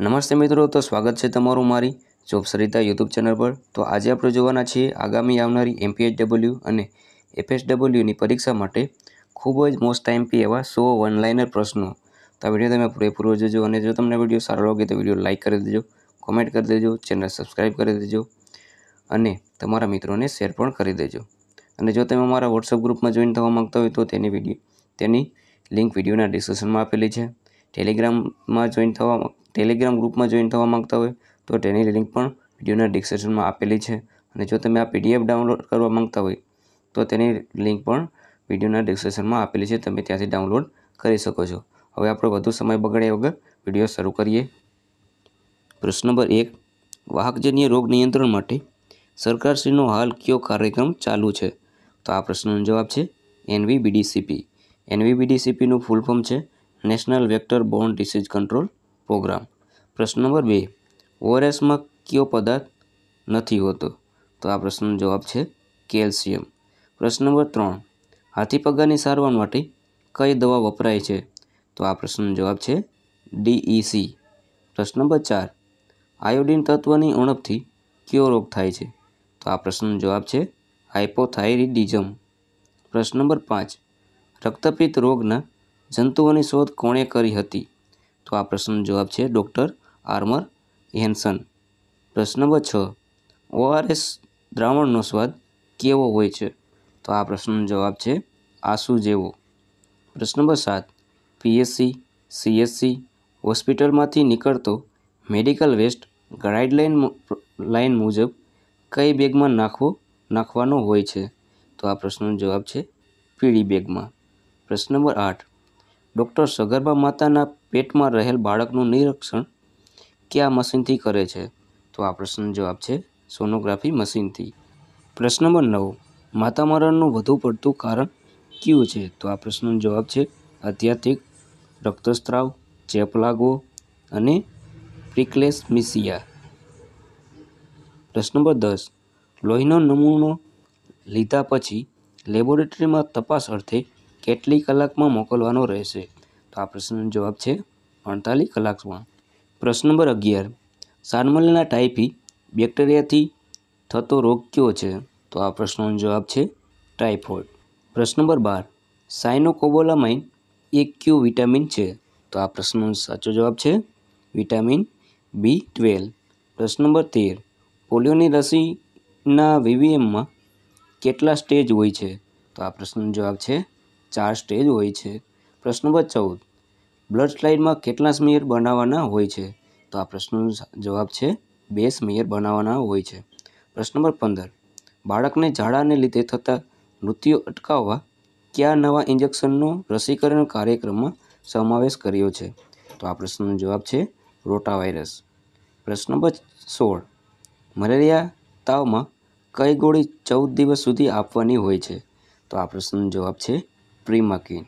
નમસ્તે મિત્રો, તો સ્વાગત છે તમારું મારી જોબ સરિતા યુટ્યુબ ચેનલ પર. તો આજે આપણે જોવાના છીએ આગામી આવનારી એમપીએચડબલ્યુ અને એફએસડબલ્યુની પરીક્ષા માટે ખૂબ જ મોસ્ટ ટાઈમપી એવા સો વનલાઇનર પ્રશ્નો. તો આ વીડિયો તમે પૂરેપૂરો જોજો અને જો તમને વીડિયો સારો લાગે તો વીડિયો લાઇક કરી દેજો કોમેન્ટ કરી દેજો ચેનલ સબસ્ક્રાઈબ કરી દેજો અને તમારા મિત્રોને શેર પણ કરી દેજો. અને જો તમે અમારા વોટ્સઅપ ગ્રુપમાં જોઈન થવા માંગતા હોય તો તેની વીડિયો તેની લિંક વિડીયોના ડિસ્ક્રિપ્શનમાં આપેલી છે. ટેલિગ્રામમાં જોઈન થવા ટેલિગ્રામ ગ્રુપમાં જોઈન થવા માંગતા હોય તો તેની લિંક પણ વિડીયોના ડિસ્ક્રિપ્શનમાં આપેલી છે. અને જો તમે આ પીડીએફ ડાઉનલોડ કરવા માંગતા હોય તો તેની લિંક પણ વિડીયોના ડિસ્ક્રિપ્શનમાં આપેલી છે. તમે ત્યાંથી ડાઉનલોડ કરી શકો છો. હવે આપણે વધુ સમય બગાડ્યા વગર વીડિયો શરૂ કરીએ. પ્રશ્ન નંબર એક. વાહકજન્ય રોગ નિયંત્રણ માટે સરકારશ્રીનો હાલ કયો કાર્યક્રમ ચાલુ છે? તો આ પ્રશ્નનો જવાબ છે N V B D C P. એનવીબીડીસીપીનું full form છે national vector borne disease control programme. પ્રશ્ન નંબર બે. ઓઆરએસમાં કયો પદાર્થ નથી હોતો? તો આ પ્રશ્નનો જવાબ છે કેલ્શિયમ. પ્રશ્ન નંબર ત્રણ. હાથી પગારની સારવાર માટે કઈ દવા વપરાય છે? તો આ પ્રશ્નનો જવાબ છે ડીઈસી. પ્રશ્ન નંબર ચાર. આયોડિન તત્વની ઉણપથી કયો રોગ થાય છે? તો આ પ્રશ્નનો જવાબ છે હાઇપોથાઇરિડિઝમ પ્રશ્ન નંબર પાંચ. રક્તપિત્ત રોગના જંતુઓની શોધ કોણે કરી હતી? તો આ પ્રશ્નનો જવાબ છે ડૉક્ટર આર્મર હેન્સન. પ્રશ્ન નંબર છ, ઓઆરએસ દ્રાવણનો સ્વાદ કેવો હોય છે? તો આ પ્રશ્નનો જવાબ છે આંસુ જેવો. પ્રશ્ન નંબર સાત, પીએસસી, સીએસસી હોસ્પિટલમાંથી નીકળતો મેડિકલ વેસ્ટ ગાઈડલાઇન લાઇન મુજબ કઈ બેગમાં નાખવો, નાખવાનો હોય છે? તો આ પ્રશ્નનો જવાબ છે પીળી બેગમાં. પ્રશ્ન નંબર આઠ, ડૉક્ટર સગર્ભા માતાના પેટમાં રહેલ બાળકનું નિરીક્ષણ કયા મશીનથી કરે છે? તો આ પ્રશ્નનો જવાબ છે સોનોગ્રાફી મશીનથી. પ્રશ્ન નંબર નવ. માતા મરણનું વધુ પડતું કારણ કયું છે? તો આ પ્રશ્નનો જવાબ છે અત્યાધિક રક્તસ્રાવ ચેપ લાગવો અને પ્રિક્લેસમિસિયા પ્રશ્ન નંબર દસ. લોહીનો નમૂનો લીધા પછી લેબોરેટરીમાં તપાસ અર્થે કેટલી કલાકમાં મોકલવાનો રહેશે? તો આ પ્રશ્નનો જવાબ છે અડતાલીસ કલાકમાં પ્રશ્ન નંબર અગિયાર. સાર્મલના ટાઈપી બેક્ટેરિયાથી થતો રોગ કયો છે? તો આ પ્રશ્નનો જવાબ છે ટાઇફોઇડ પ્રશ્ન નંબર બાર. સાયનોકોબોલામાઇન એ કયું વિટામિન છે? તો આ પ્રશ્નનો સાચો જવાબ છે વિટામિન બી ટ્વેલ્વ. પ્રશ્ન નંબર તેર. પોલિયોની રસીના વીવીએમમાં કેટલા સ્ટેજ હોય છે? તો આ પ્રશ્નનો જવાબ છે ચાર સ્ટેજ હોય છે. પ્રશ્ન ચૌદ. બ્લડ સ્લાઇડમાં કેટલા સ્મેયર બનાવવાના હોય છે? તો આ પ્રશ્નનો જવાબ છે, બે સ્મેયર બનાવવાના હોય છે. પ્રશ્ન નંબર પંદર. બાળકને ઝાડાને લીધે થતા મૃત્યુ અટકાવવા કયા નવા ઇન્જેક્શનનો રસીકરણ કાર્યક્રમમાં સમાવેશ કર્યો છે? તો આ પ્રશ્નનો જવાબ છે, રોટાવાયરસ. પ્રશ્ન નંબર સોળ. મલેરિયા તાવમાં કઈ ગોળી ચૌદ દિવસ સુધી આપવાની હોય છે? તો આ પ્રશ્નનો જવાબ છે, પ્રીમાકિન.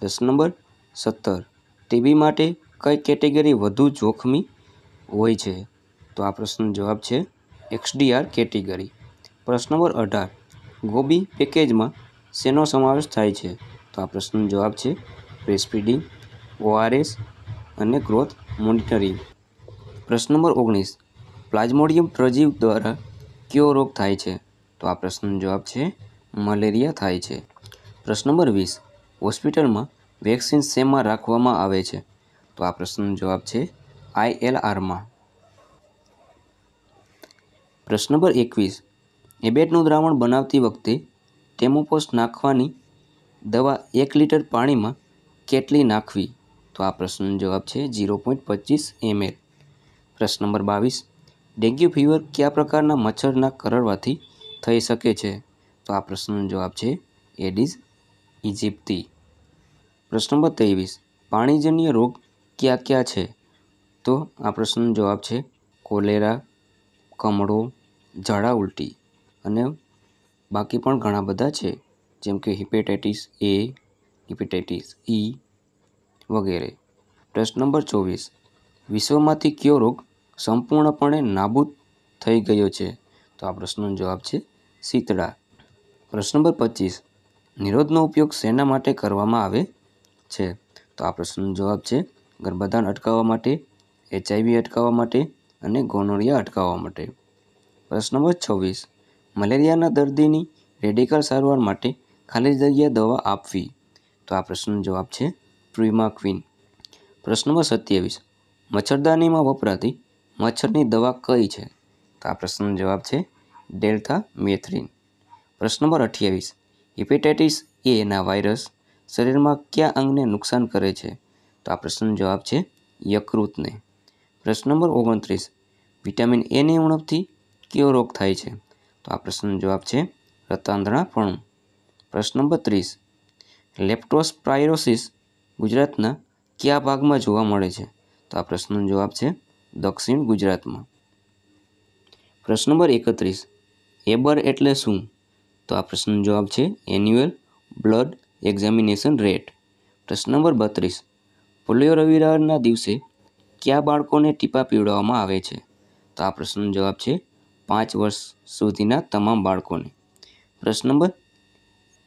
પ્રશ્ન નંબર સત્તર. ટીબી માટે કઈ કેટેગરી વધુ જોખમી હોય છે? તો આ પ્રશ્નનો જવાબ છે એક્સડીઆર કેટેગરી. પ્રશ્ન નંબર અઢાર. ગોબી પેકેજમાં શેનો સમાવેશ થાય છે? તો આ પ્રશ્નનો જવાબ છે બ્રેસ્ટફીડિંગ ઓઆરએસ અને ગ્રોથ મોનિટરિંગ. પ્રશ્ન નંબર ઓગણીસ. પ્લાઝ્મોડિયમ પ્રજીવ દ્વારા કયો રોગ થાય છે? તો આ પ્રશ્નનો જવાબ છે મલેરિયા થાય છે. પ્રશ્ન નંબર વીસ. હોસ્પિટલમાં વેક્સિન શેમાં રાખવામાં આવે છે? તો આ પ્રશ્નનો જવાબ છે આઈએલઆરમાં પ્રશ્ન નંબર એકવીસ. એબેટનું દ્રાવણ બનાવતી વખતે ટેમોપોસ નાખવાની દવા એક લીટર પાણીમાં કેટલી નાખવી? તો આ પ્રશ્નનો જવાબ છે ઝીરો પોઈન્ટ પચીસ એમએલ. પ્રશ્ન નંબર બાવીસ. ડેન્ગ્યુ ફીવર કયા પ્રકારના મચ્છરના કરડવાથી થઈ શકે છે? તો આ પ્રશ્નનો જવાબ છે એડિઝ ઇજિપ્તી પ્રશ્ન નંબર ત્રેવીસ પાણીજન્ય રોગ કયા કયા છે? તો આ પ્રશ્નનો જવાબ છે કોલેરા, કમળો, ઝાડા ઉલટી અને બાકી પણ ઘણા બધા છે, જેમ કે હિપેટાઇટિસ એ, હિપેટાઇટિસ ઈ વગેરે. પ્રશ્ન નંબર ચોવીસ. વિશ્વમાંથી કયો રોગ સંપૂર્ણપણે નાબૂદ થઈ ગયો છે? તો આ પ્રશ્નનો જવાબ છે શીતળા. પ્રશ્ન નંબર પચીસ. નિરોધનો ઉપયોગ શેના માટે કરવામાં આવે? છે. તો આ પ્રશ્નનો જવાબ છે, ગર્ભાધાન અટકાવવા માટે એચઆઈવી અટકાવવા માટે અને ગોનોરિયા અટકાવવા માટે. પ્રશ્ન નંબર છવ્વીસ, મલેરિયાના દર્દીની રેડિકલ સારવાર માટે ખાલી જગ્યા દવા આપવી. તો આ પ્રશ્નનો જવાબ છે, પ્રીમાક્વિન. પ્રશ્ન નંબર સત્યાવીસ, મચ્છરદાનીમાં વપરાતી મચ્છરની દવા કઈ છે? તો આ પ્રશ્નનો જવાબ છે, ડેલ્ટા મેથ્રિન. પ્રશ્ન નંબર અઠ્યાવીસ, હિપેટાઇટિસ એના વાયરસ શરીરમાં કયા અંગને નુકસાન કરે છે? તો આ પ્રશ્નનો જવાબ છે યકૃતને. પ્રશ્ન નંબર ઓગણત્રીસ. વિટામિન એની ઉણપથી કયો રોગ થાય છે? તો આ પ્રશ્નનો જવાબ છે રતાંધણાપણું પ્રશ્ન નંબર ત્રીસ. લેપ્ટોસ્પાયરોસિસ ગુજરાતના કયા ભાગમાં જોવા મળે છે? તો આ પ્રશ્નનો જવાબ છે દક્ષિણ ગુજરાતમાં. પ્રશ્ન નંબર એકત્રીસ. એબર એટલે શું? તો આ પ્રશ્નનો જવાબ છે એન્યુઅલ બ્લડ એક્ઝામિનેશન રેટ પ્રશ્ન નંબર બત્રીસ. પોલિયો રવિવારના દિવસે કયા બાળકોને ટીપા પીવડાવવામાં આવે છે? તો આ પ્રશ્નનો જવાબ છે પાંચ વર્ષ સુધીના તમામ બાળકોને. પ્રશ્ન નંબર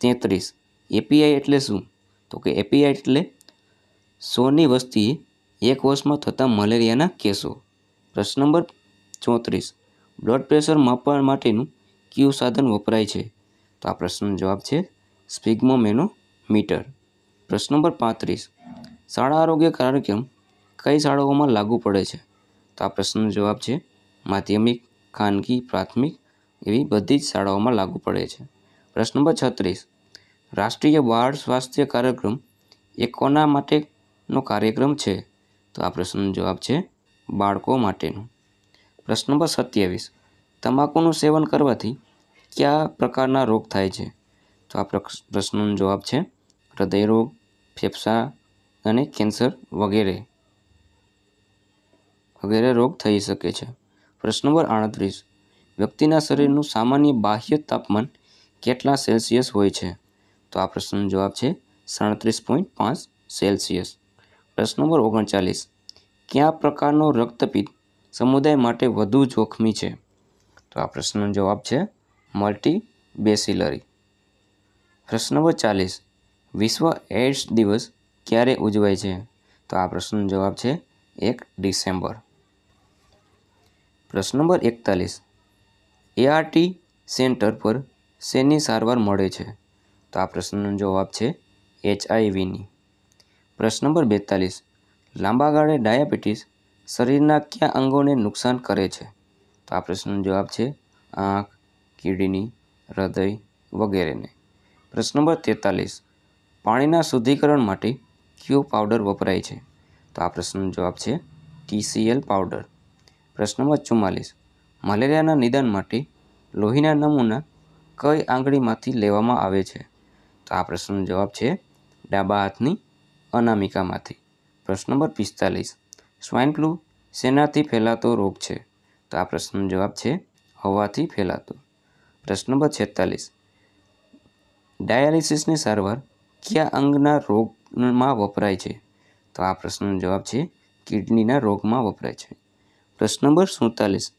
તેત્રીસ. એપીઆઈ એટલે શું? તો કે એપીઆઈ એટલે સોની વસ્તીએ એક વર્ષમાં થતા મલેરિયાના કેસો. પ્રશ્ન નંબર ચોત્રીસ. બ્લડ પ્રેશર માપવા માટેનું કયું સાધન વપરાય છે? તો આ પ્રશ્નનો જવાબ છે સ્પિગ્મોમેનોમીટર પ્રશ્ન નંબર પાંત્રીસ. શાળા આરોગ્ય કાર્યક્રમ કઈ શાળાઓમાં લાગુ પડે છે? તો આ પ્રશ્નનો જવાબ છે માધ્યમિક, ખાનગી, પ્રાથમિક એવી બધી જ શાળાઓમાં લાગુ પડે છે. પ્રશ્ન નંબર છત્રીસ. રાષ્ટ્રીય બાળ સ્વાસ્થ્ય કાર્યક્રમ એ કોના માટેનો કાર્યક્રમ છે? તો આ પ્રશ્નનો જવાબ છે બાળકો માટેનો. પ્રશ્ન નંબર સત્યાવીસ. તમાકુનું સેવન કરવાથી કયા પ્રકારના રોગ થાય છે? તો આ પ્રશ્નનો જવાબ છે હૃદયરોગ, ફેફસા અને કેન્સર વગેરે વગેરે રોગ થઈ શકે છે. પ્રશ્ન નંબર આડત્રીસ. વ્યક્તિના શરીરનું સામાન્ય બાહ્ય તાપમાન કેટલા સેલ્સિયસ હોય છે? તો આ પ્રશ્નનો જવાબ છે સાડત્રીસ પોઈન્ટ પાંચ સેલ્સિયસ. પ્રશ્ન નંબર ઓગણચાલીસ. કયા પ્રકારનો રક્તપિત્ત સમુદાય માટે વધુ જોખમી છે? તો આ પ્રશ્નનો જવાબ છે મલ્ટી બેસિલરી પ્રશ્ન નંબર ચાલીસ. વિશ્વ એડ્સ દિવસ ક્યારે ઉજવાય છે? તો આ પ્રશ્નનો જવાબ છે એક ડિસેમ્બર. પ્રશ્ન નંબર એકતાલીસ. એઆરટી સેન્ટર પર શેની સારવાર મળે છે? તો આ પ્રશ્નનો જવાબ છે એચઆઈવીની. પ્રશ્ન નંબર બેતાલીસ. લાંબા ગાળે ડાયાબિટીસ શરીરના કયા અંગોને નુકસાન કરે છે? તો આ પ્રશ્નનો જવાબ છે આંખ, કિડની, હૃદય વગેરેને. પ્રશ્ન નંબર તેતાલીસ. પાણીના શુદ્ધિકરણ માટે કયો પાવડર વપરાય છે? તો આ પ્રશ્નનો જવાબ છે ટીસીએલ પાવડર. પ્રશ્ન નંબર ચુમ્માલીસ. મલેરિયાના નિદાન માટે લોહીના નમૂના કઈ આંગળીમાંથી લેવામાં આવે છે? તો આ પ્રશ્નનો જવાબ છે ડાબા હાથની અનામિકામાંથી. પ્રશ્ન નંબર પિસ્તાલીસ. સ્વાઇન ફ્લૂ શેનાથી ફેલાતો રોગ છે? તો આ પ્રશ્નનો જવાબ છે હવાથી ફેલાતો. પ્રશ્ન નંબર છેતાલીસ. ડાયાલિસિસની સારવાર કયા અંગના રોગમાં વપરાય છે. તો આ પ્રશ્નનો જવાબ છે, કિડનીના રોગમાં વપરાય છે. પ્રશ્ન નંબર સુડતાલીસ.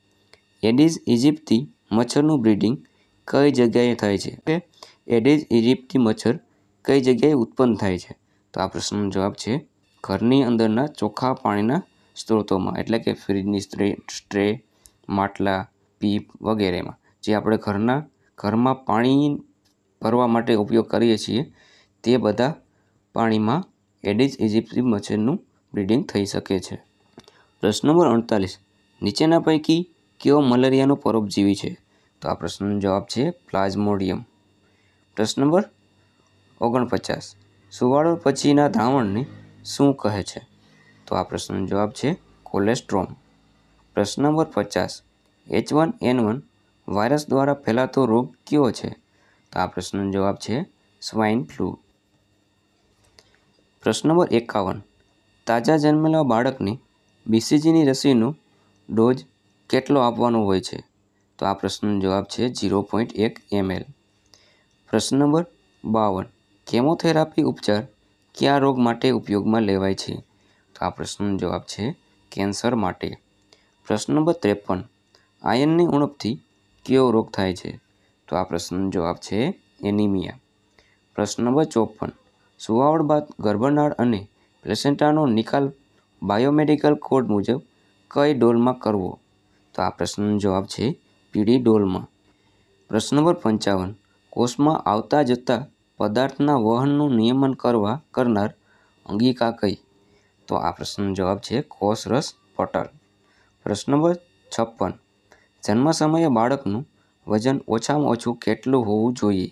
એડિઝ ઇજિપ્તી મચ્છરનું બ્રીડિંગ કઈ જગ્યાએ થાય છે? કે એડિઝ ઇજિપ્તી મચ્છર કઈ જગ્યાએ ઉત્પન્ન થાય છે? તો આ પ્રશ્નનો જવાબ છે, ઘરની અંદરના ચોખ્ખા પાણીના સ્ત્રોતોમાં, એટલે કે ફ્રીજની સ્ટ્રે સ્ટ્રે માટલા, પીપ વગેરેમાં. જે આપણે ઘરના, ઘરમાં પાણી ભરવા માટે ઉપયોગ કરીએ છીએ તે બધા પાણીમાં એડિઝ ઇજિપ્સી મચ્છરનું બ્રીડિંગ થઈ શકે છે. પ્રશ્ન નંબર અડતાલીસ. નીચેના પૈકી કયો મલેરિયાનો પરોપજીવી છે? તો આ પ્રશ્નનો જવાબ છે પ્લાઝ્મોડિયમ. પ્રશ્ન નંબર ઓગણપચાસ. સુવાળો પછીના દ્રાવણને શું કહે છે? તો આ પ્રશ્નનો જવાબ છે કોલેસ્ટ્રોમ. પ્રશ્ન નંબર પચાસ. H one N one virus દ્વારા ફેલાતો રોગ કયો છે? તો આ પ્રશ્નનો જવાબ છે સ્વાઇન ફ્લૂ. પ્રશ્ન નંબર એકાવન. તાજા જન્મેલા બાળકને બીસીજીની રસીનો ડોઝ કેટલો આપવાનો હોય છે? તો આ પ્રશ્નનો જવાબ છે ઝીરો પોઈન્ટ એક એમએલ પ્રશ્ન નંબર બાવન. કેમોથેરાપી ઉપચાર કયા રોગ માટે ઉપયોગમાં લેવાય છે? તો આ પ્રશ્નનો જવાબ છે કેન્સર માટે. પ્રશ્ન નંબર ત્રેપન. આયનની ઉણપથી કયો રોગ થાય છે? તો આ પ્રશ્નનો જવાબ છે એનિમિયા. પ્રશ્ન નંબર ચોપન. સુવાવડ બાદ ગર્ભનાળ અને પ્લેસેન્ટાનો નિકાલ બાયોમેડિકલ કોડ મુજબ કઈ ડોલમાં કરવો? તો આ પ્રશ્નનો જવાબ છે પીળી ડોલમાં. પ્રશ્ન નંબર પંચાવન. કોષમાં આવતા જતા પદાર્થના વહનનું નિયમન કરવા કરનાર અંગિકા કઈ? તો આ પ્રશ્નનો જવાબ છે કોષરસ પટલ. પ્રશ્ન નંબર છપ્પન. જન્મ સમયે બાળકનું વજન ઓછામાં ઓછું કેટલું હોવું જોઈએ?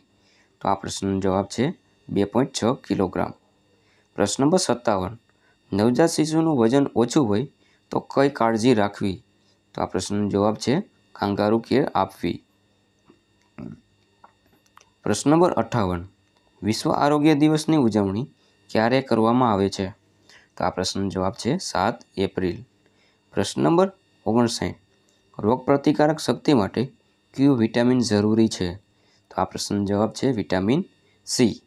તો આ પ્રશ્નનો જવાબ છે બે પોઈન્ટ છ કિલોગ્રામ. પ્રશ્ન નંબર સત્તાવન. નવજાત શિશુનું વજન ઓછું હોય તો કઈ કાળજી રાખવી? તો આ પ્રશ્નનો જવાબ છે કાંગારૂ કેર આપવી. પ્રશ્ન નંબર અઠ્ઠાવન વિશ્વ આરોગ્ય દિવસની ઉજવણી ક્યારે કરવામાં આવે છે? તો આ પ્રશ્નનો જવાબ છે સાત એપ્રિલ. પ્રશ્ન નંબર ઓગણસાઠ. રોગપ્રતિકારક શક્તિ માટે કયું વિટામિન જરૂરી છે? તો આ પ્રશ્નનો જવાબ છે વિટામિન સી.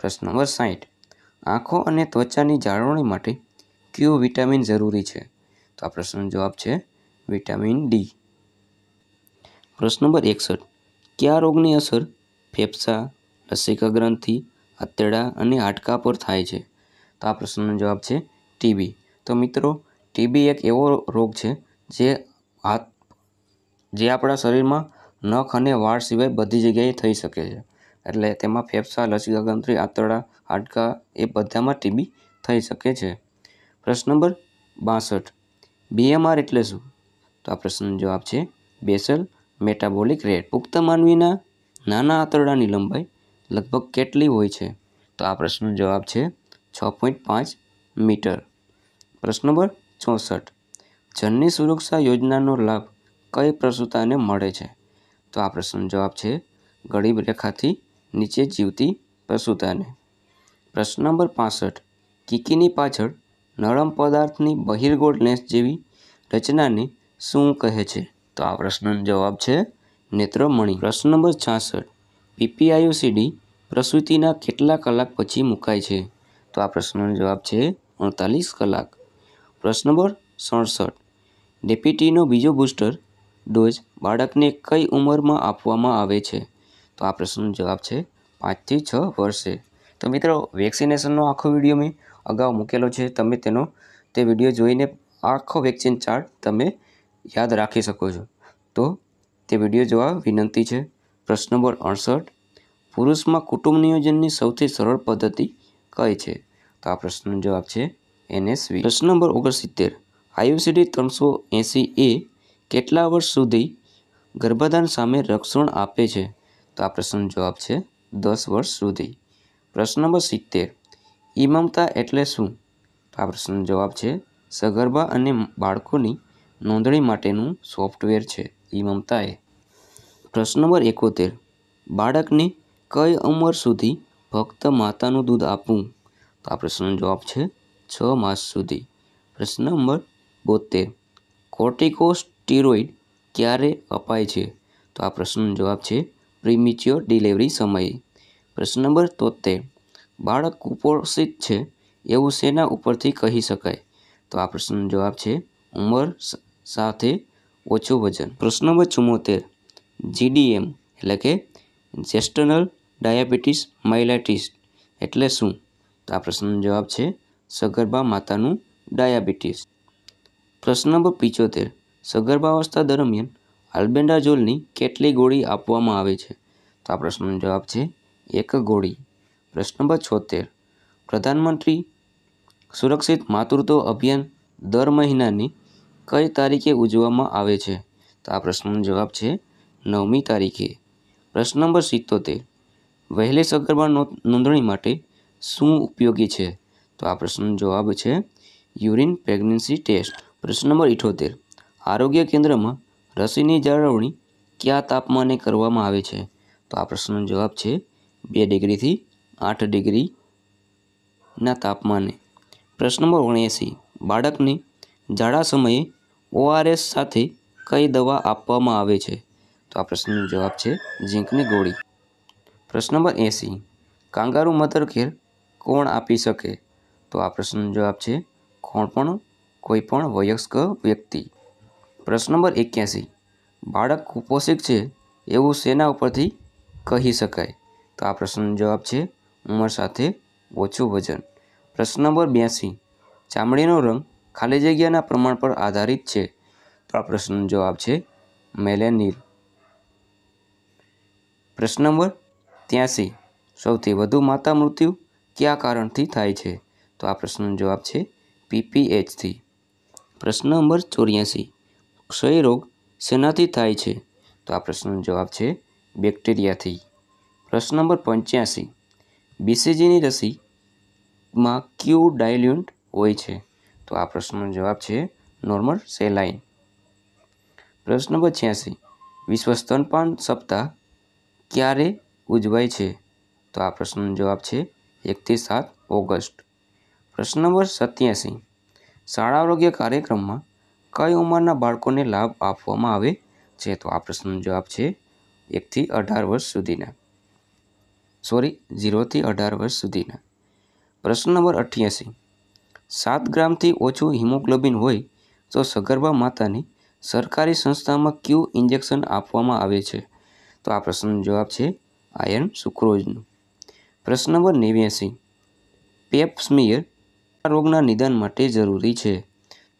પ્રશ્ન નંબર સાઠ આંખો અને ત્વચાની જાળવણી માટે કયું વિટામિન જરૂરી છે? તો આ પ્રશ્નનો જવાબ છે વિટામિન ડી. પ્રશ્ન નંબર એકસઠ. કયા રોગની અસર ફેફસા, લસિકા ગ્રંથિ આંતરડા અને હાડકા પર થાય છે? તો આ પ્રશ્નનો જવાબ છે ટીબી તો મિત્રો ટીબી એક એવો રોગ છે જે હાથ, જે આપણા શરીરમાં નખ અને વાળ સિવાય બધી જગ્યાએ થઈ શકે છે. એટલે તેમાં ફેફસા, લસિકા ગ્રંથિ આંતરડા, હાડકા એ બધામાં ટીબી થઈ શકે છે. પ્રશ્ન નંબર બાસઠ. બીએમઆર એટલે શું? તો આ પ્રશ્નનો જવાબ છે બેસલ મેટાબોલિક રેટ. પુખ્ત માનવીના નાના આંતરડાની લંબાઈ લગભગ કેટલી હોય છે? તો આ પ્રશ્નનો જવાબ છે છ પોઈન્ટ પાંચ મીટર. પ્રશ્ન નંબર ચોસઠ. જનની સુરક્ષા યોજનાનો લાભ કઈ પ્રસૂતાને મળે છે? તો આ પ્રશ્નનો જવાબ છે ગરીબ રેખાથી નીચે જીવતી પ્રસૂતાને પ્રશ્ન નંબર પાસઠ. કીકીની પાછળ નરમ પદાર્થની બહિર્ગોળ લેન્સ જેવી રચનાને શું કહે છે? તો આ પ્રશ્નનો જવાબ છે નેત્રમણિ. પ્રશ્ન નંબર છાસઠ. પીપીઆઈઓસીડી પ્રસૂતિના કેટલા કલાક પછી મુકાય છે? તો આ પ્રશ્નનો જવાબ છે અડતાલીસ કલાક. પ્રશ્ન નંબર સડસઠ. ડેપીટીનો બીજો બૂસ્ટર ડોઝ બાળકને કઈ ઉંમરમાં આપવામાં આવે છે? તો આ પ્રશ્નનો જવાબ છે પાંચથી છ વર્ષે. તો મિત્રો, વેક્સિનેશનનો આખો વીડિયો મેં અગાઉ મૂકેલો છે. તમે તેનો, તે વીડિયો જોઈને આખો વેક્સિન ચાર્ટ તમે યાદ રાખી શકો છો. તો તે વીડિયો જોવા વિનંતી છે. પ્રશ્ન નંબર અડસઠ. પુરુષમાં કુટુંબ નિયોજનની સૌથી સરળ પદ્ધતિ કઈ છે? તો આ પ્રશ્નનો જવાબ છે એનએસવી પ્રશ્ન નંબર ઓગણસિત્તેર. આયુસીડી ત્રણસો એંસી એ કેટલા વર્ષ સુધી ગર્ભાધાન સામે રક્ષણ આપે છે? તો આ પ્રશ્નનો જવાબ છે દસ વર્ષ સુધી. પ્રશ્ન નંબર સિત્તેર. ઇમામતા એટલે શું? તો આ પ્રશ્નનો જવાબ છે સગર્ભા અને બાળકોની નોંધણી માટેનું સોફ્ટવેર છે ઇમમતા એ. પ્રશ્ન નંબર એકોતેર. બાળકને કઈ ઉંમર સુધી ફક્ત માતાનું દૂધ આપવું? તો આ પ્રશ્નનો જવાબ છે છ માસ સુધી. પ્રશ્ન નંબર બોતેર કોર્ટિકોસ્ટીરોઇડ ક્યારે અપાય છે? તો આ પ્રશ્નનો જવાબ છે પ્રીમિચ્યોર ડિલિવરી સમયે. પ્રશ્ન નંબર તોતેર બાળક કુપોષિત છે એવું શેના ઉપરથી કહી શકાય? તો આ પ્રશ્નનો જવાબ છે ઉંમર સાથે ઓછું વજન. પ્રશ્ન નંબર ચુમ્મોતેર જીડીએમ એટલે કે જેસ્ટનલ ડાયાબિટીસ માઇલાઇટીસ એટલે શું? તો આ પ્રશ્નનો જવાબ છે સગર્ભા માતાનું ડાયાબિટીસ. પ્રશ્ન નંબર પિચોતેર. સગર્ભાવસ્થા દરમિયાન આલ્બેન્ડાઝોલની કેટલી ગોળી આપવામાં આવે છે? તો આ પ્રશ્નનો જવાબ છે એક ગોળી. પ્રશ્ન નંબર છોતેર. પ્રધાનમંત્રી સુરક્ષિત માતૃત્વ અભિયાન દર મહિનાની કઈ તારીખે ઉજવવામાં આવે છે? તો આ પ્રશ્નનો જવાબ છે નવમી તારીખે. પ્રશ્ન નંબર સિત્તોતેર. વહેલી સગર્ભા નોંધણી માટે શું ઉપયોગી છે? તો આ પ્રશ્નનો જવાબ છે યુરિન પ્રેગ્નન્સી ટેસ્ટ. પ્રશ્ન નંબર ઇઠોતેર. આરોગ્ય કેન્દ્રમાં રસીની જાળવણી કયા તાપમાને કરવામાં આવે છે? તો આ પ્રશ્નનો જવાબ છે બે ડિગ્રીથી આઠ ડિગ્રીના તાપમાને. પ્રશ્ન નંબર ઓગણએંસી. બાળકને ઝાડા સમયે ઓઆરએસ સાથે કઈ દવા આપવામાં આવે છે? તો આ પ્રશ્નનો જવાબ છે ઝીંકની ગોળી. પ્રશ્ન નંબર એંસી. કાંગારૂ મધર કેર કોણ આપી શકે? તો આ પ્રશ્નનો જવાબ છે કોણ પણ, કોઈ પણ વયસ્ક વ્યક્તિ. પ્રશ્ન નંબર એક્યાસી. બાળક કુપોષિત છે એવું શેના ઉપરથી કહી શકાય? તો આ પ્રશ્નનો જવાબ છે ઉંમર સાથે ઓછું વજન. પ્રશ્ન નંબર બ્યાસી. ચામડીનો રંગ ખાલી જગ્યાના પ્રમાણ પર આધારિત છે. તો આ પ્રશ્નનો જવાબ છે મેલેનિલ પ્રશ્ન નંબર ત્યાસી. સૌથી વધુ માતા મૃત્યુ કયા કારણથી થાય છે? તો આ પ્રશ્નનો જવાબ છે પીપીએચથી પ્રશ્ન નંબર ચોર્યાસી. ક્ષય રોગ શેનાથી થાય છે? તો આ પ્રશ્નનો જવાબ છે બેક્ટેરિયાથી. પ્રશ્ન નંબર પંચ્યાસી. બીસીજીની રસીમાં ક્યુ ડાયલ્યુન્ટ હોય છે? તો આ પ્રશ્નનો જવાબ છે નોર્મલ સેલાઇન. પ્રશ્ન નંબર છ્યાસી. વિશ્વ સ્તનપાન સપ્તાહ ક્યારે ઉજવાય છે? તો આ પ્રશ્નનો જવાબ છે એકથી સાત ઓગસ્ટ. પ્રશ્ન નંબર સત્યાસી. શાળા આરોગ્ય કાર્યક્રમમાં કઈ ઉંમરના બાળકોને લાભ આપવામાં આવે છે? તો આ પ્રશ્નનો જવાબ છે એકથી અઢાર વર્ષ સુધીના. સોરી ઝીરોથી અઢાર વર્ષ સુધીના. પ્રશ્ન નંબર અઠ્યાસી. સાત ગ્રામથી ઓછું હિમોગ્લોબિન હોય તો સગર્ભા માતાને સરકારી સંસ્થામાં ક્યુ ઇન્જેક્શન આપવામાં આવે છે? તો આ પ્રશ્નનો જવાબ છે આયર્ન સુક્રોઝનું. પ્રશ્ન નંબર નેવ્યાસી. પેપ સ્મિયર રોગના નિદાન માટે જરૂરી છે.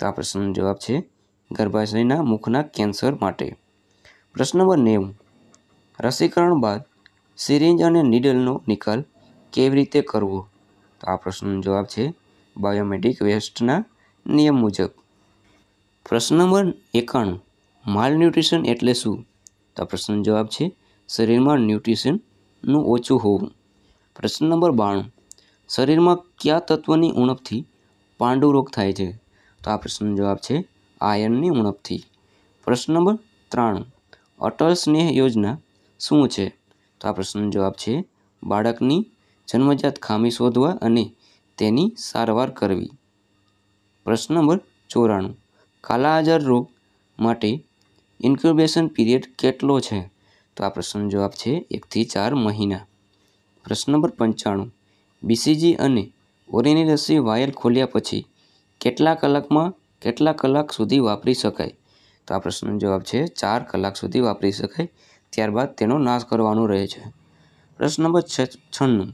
તો આ પ્રશ્નનો જવાબ છે ગર્ભાશયના મુખના કેન્સર માટે. પ્રશ્ન નંબર નેવું. રસીકરણ બાદ સિરિંજ અને નીડલનો નિકાલ કેવી રીતે કરવો? તો આ પ્રશ્નનો જવાબ છે બાયોમેટ્રિક વેસ્ટના નિયમ મુજબ. પ્રશ્ન નંબર એકાણું. માલ ન્યુટ્રિશન એટલે શું? તો પ્રશ્નનો જવાબ છે શરીરમાં ન્યુટ્રિશનનું ઓછું હોવું. પ્રશ્ન નંબર બાણું. શરીરમાં કયા તત્વની ઉણપથી પાંડુ રોગ થાય છે? તો આ પ્રશ્નનો જવાબ છે આયર્નની ઉણપથી. પ્રશ્ન નંબર ત્રાણું. અટલ સ્નેહ યોજના શું છે? તો આ પ્રશ્નનો જવાબ છે બાળકની જન્મજાત ખામી શોધવા અને તેની સારવાર કરવી. પ્રશ્ન નંબર ચોરાણું. કાલા આજાર રોગ માટે ઇન્ક્યુબેશન પીરિયડ કેટલો છે? તો આ પ્રશ્નનો જવાબ છે એકથી ચાર મહિના. પ્રશ્ન નંબર પંચાણું. બીસીજી અને ઓરેની રસી વાયલ ખોલ્યા પછી કેટલા કલાકમાં કેટલા કલાક સુધી વાપરી શકાય? તો આ પ્રશ્નનો જવાબ છે, ચાર કલાક સુધી વાપરી શકાય, ત્યારબાદ તેનો નાશ કરવાનો રહે છે. પ્રશ્ન નંબર છન્નું.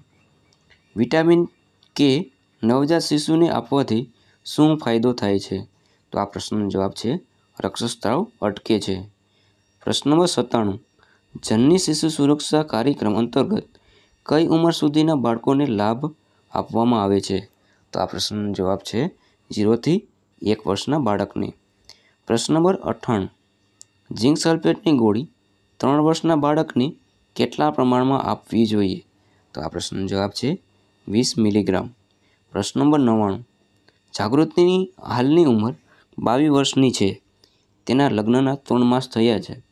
વિટામિન કે નવજાત શિશુને આપવાથી શું ફાયદો થાય છે? તો આ પ્રશ્નનો જવાબ છે, રક્ષસ્ત્રાવ અટકે છે. પ્રશ્ન નંબર સત્તાણું. જન્ની શિશુ સુરક્ષા કાર્યક્રમ અંતર્ગત કઈ ઉંમર સુધીના બાળકોને લાભ આપવામાં આવે છે? તો આ પ્રશ્નનો જવાબ છે ઝીરોથી એક વર્ષના બાળકને. પ્રશ્ન નંબર અઠ્ઠાણું. ઝિંક સલ્ફેટની ગોળી ત્રણ વર્ષના બાળકને કેટલા પ્રમાણમાં આપવી જોઈએ? તો આ પ્રશ્નનો જવાબ છે વીસ મિલીગ્રામ. પ્રશ્ન નંબર નવ્વાણું. જાગૃતિની હાલની ઉંમર બાવીસ વર્ષની છે. તેના લગ્નના ત્રણ માસ થયા છે.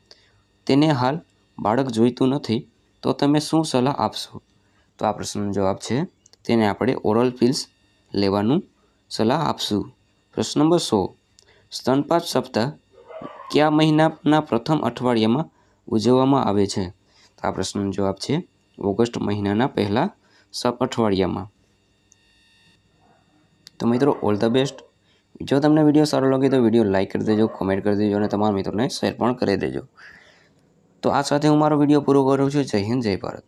તેને હાલ બાળક જોઈતું નથી, તો તમે શું સલાહ આપશો? તો આ પ્રશ્નનો જવાબ છે, તેને આપણે ઓરલ પિલ્સ લેવાનું સલાહ આપશું પ્રશ્ન નંબર સો સ્તનપાત સપ્તાહ કયા મહિનાના પ્રથમ અઠવાડિયામાં ઉજવવામાં આવે છે તો આ પ્રશ્નનો જવાબ છે, ઓગસ્ટ મહિનાના પહેલાં સપ અઠવાડિયામાં. તો મિત્રો, ઓલ ધ બેસ્ટ. જો તમને વીડિયો સારો લાગે તો વીડિયો લાઇક કરી દેજો કોમેન્ટ કરી દેજો અને તમારા મિત્રોને શેર પણ કરી દેજો. તો આ સાથે હું મારો વીડિયો પૂરો કરું છું. જય હિન્દ, જય ભારત.